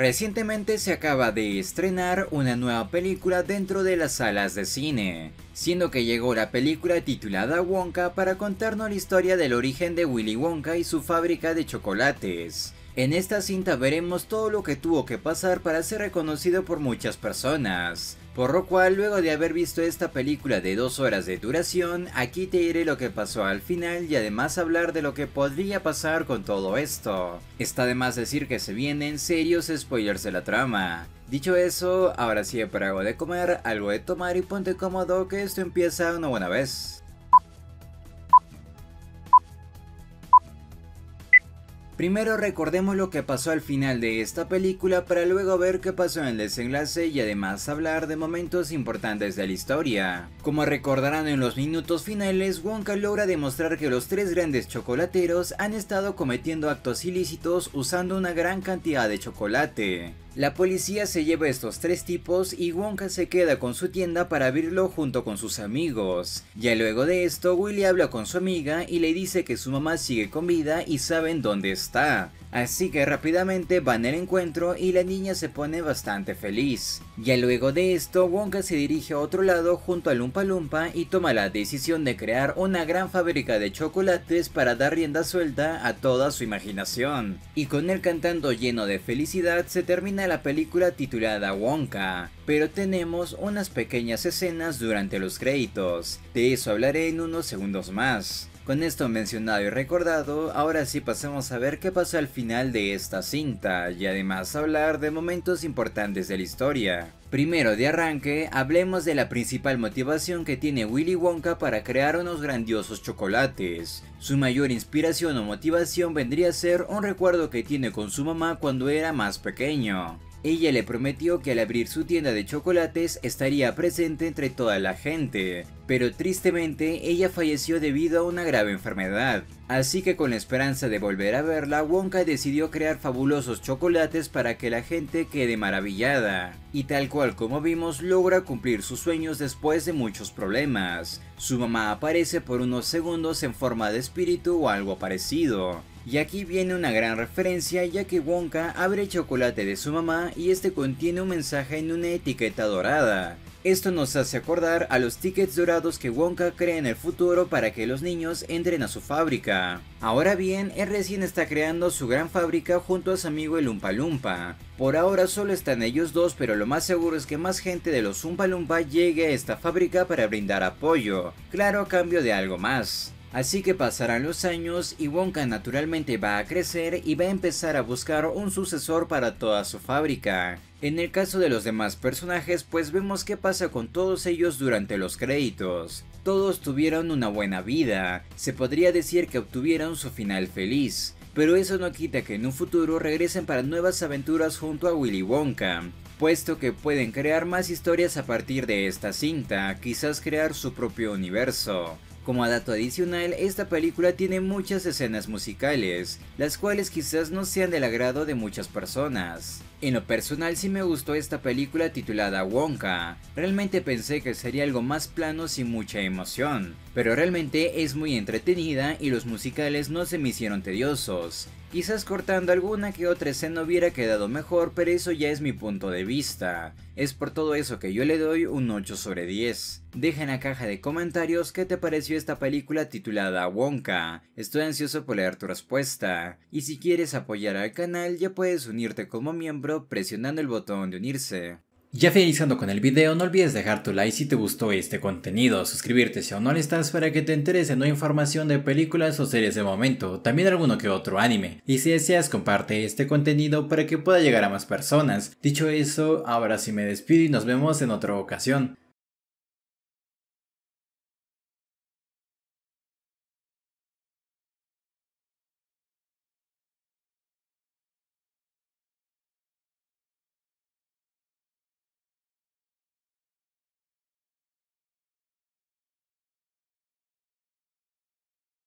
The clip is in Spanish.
Recientemente se acaba de estrenar una nueva película dentro de las salas de cine, siendo que llegó la película titulada Wonka para contarnos la historia del origen de Willy Wonka y su fábrica de chocolates. En esta cinta veremos todo lo que tuvo que pasar para ser reconocido por muchas personas, por lo cual, luego de haber visto esta película de dos horas de duración, aquí te diré lo que pasó al final y además hablar de lo que podría pasar con todo esto. Está de más decir que se vienen serios spoilers de la trama. Dicho eso, ahora sí para algo de comer, algo de tomar y ponte cómodo que esto empieza una buena vez. Primero recordemos lo que pasó al final de esta película para luego ver qué pasó en el desenlace y además hablar de momentos importantes de la historia. Como recordarán en los minutos finales, Wonka logra demostrar que los tres grandes chocolateros han estado cometiendo actos ilícitos usando una gran cantidad de chocolate. La policía se lleva a estos tres tipos y Wonka se queda con su tienda para abrirlo junto con sus amigos. Ya luego de esto, Willy habla con su amiga y le dice que su mamá sigue con vida y saben dónde está. Así que rápidamente van al encuentro y la niña se pone bastante feliz. Ya luego de esto, Wonka se dirige a otro lado junto a Lumpa Lumpa y toma la decisión de crear una gran fábrica de chocolates para dar rienda suelta a toda su imaginación. Y con él cantando lleno de felicidad se termina la película titulada Wonka. Pero tenemos unas pequeñas escenas durante los créditos, de eso hablaré en unos segundos más. Con esto mencionado y recordado, ahora sí pasemos a ver qué pasa al final de esta cinta y además hablar de momentos importantes de la historia. Primero de arranque, hablemos de la principal motivación que tiene Willy Wonka para crear unos grandiosos chocolates. Su mayor inspiración o motivación vendría a ser un recuerdo que tiene con su mamá cuando era más pequeño. Ella le prometió que al abrir su tienda de chocolates estaría presente entre toda la gente, pero tristemente ella falleció debido a una grave enfermedad. Así que con la esperanza de volver a verla, Wonka decidió crear fabulosos chocolates para que la gente quede maravillada. Y tal cual como vimos, logra cumplir sus sueños después de muchos problemas. Su mamá aparece por unos segundos en forma de espíritu o algo parecido. Y aquí viene una gran referencia ya que Wonka abre chocolate de su mamá y este contiene un mensaje en una etiqueta dorada. Esto nos hace acordar a los tickets dorados que Wonka crea en el futuro para que los niños entren a su fábrica. Ahora bien, él recién está creando su gran fábrica junto a su amigo el Umpa Lumpa. Por ahora solo están ellos dos, pero lo más seguro es que más gente de los Umpa Lumpa llegue a esta fábrica para brindar apoyo, claro a cambio de algo más. Así que pasarán los años y Wonka naturalmente va a crecer y va a empezar a buscar un sucesor para toda su fábrica. En el caso de los demás personajes pues vemos qué pasa con todos ellos durante los créditos. Todos tuvieron una buena vida, se podría decir que obtuvieron su final feliz, pero eso no quita que en un futuro regresen para nuevas aventuras junto a Willy Wonka, puesto que pueden crear más historias a partir de esta cinta, quizás crear su propio universo. Como dato adicional, esta película tiene muchas escenas musicales, las cuales quizás no sean del agrado de muchas personas. En lo personal sí me gustó esta película titulada Wonka, realmente pensé que sería algo más plano sin mucha emoción, pero realmente es muy entretenida y los musicales no se me hicieron tediosos, Quizás cortando alguna que otra escena hubiera quedado mejor, pero eso ya es mi punto de vista. Es por todo eso que yo le doy un 8 sobre 10. Deja en la caja de comentarios qué te pareció esta película titulada Wonka. Estoy ansioso por leer tu respuesta. Y si quieres apoyar al canal ya puedes unirte como miembro presionando el botón de unirse. Ya finalizando con el video, no olvides dejar tu like si te gustó este contenido, suscribirte si aún no lo estás para que te enteres de nueva información de películas o series de momento, también alguno que otro anime, y si deseas comparte este contenido para que pueda llegar a más personas. Dicho eso, ahora sí me despido y nos vemos en otra ocasión.